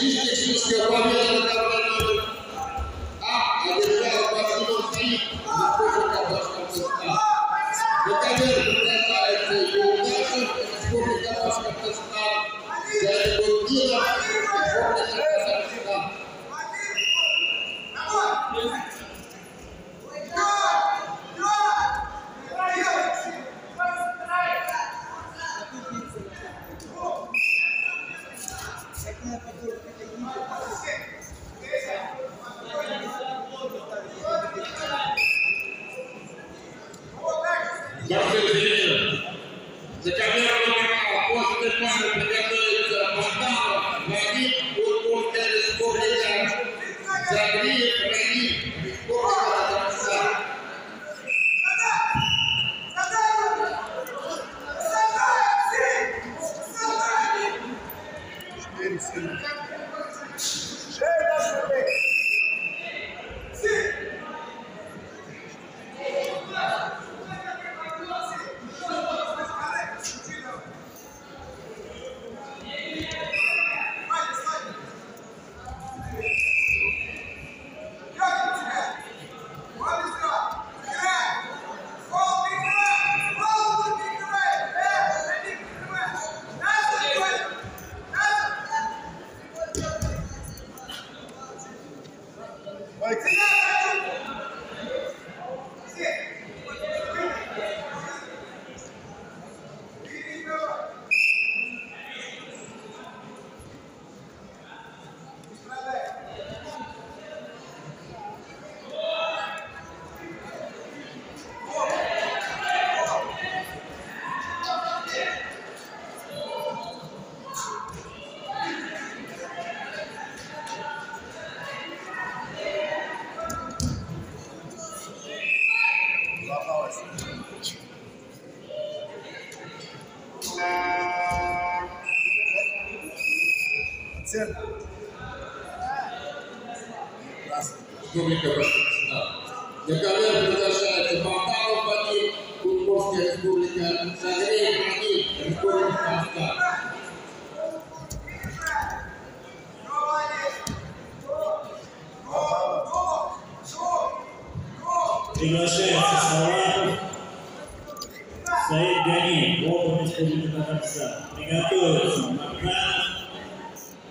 de Jesus que eu vou apresentar para mim. Ah, a deixar o próximo fim, depois eu acabo de apresentar. Eu quero like Центр. Республіка Башкортостан. ДКВ приглашається Балтаров Вадим, Кутковська Республіка, Загрей Вадим, Республіка Казахстан. Приглашается Салахов Саид Ганиев, опыт Республики Татарстан. Приготовиться Макранов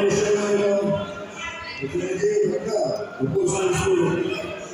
విషయంలో ఉపయోగించి ఒక ఉపయోగించుకోవాలి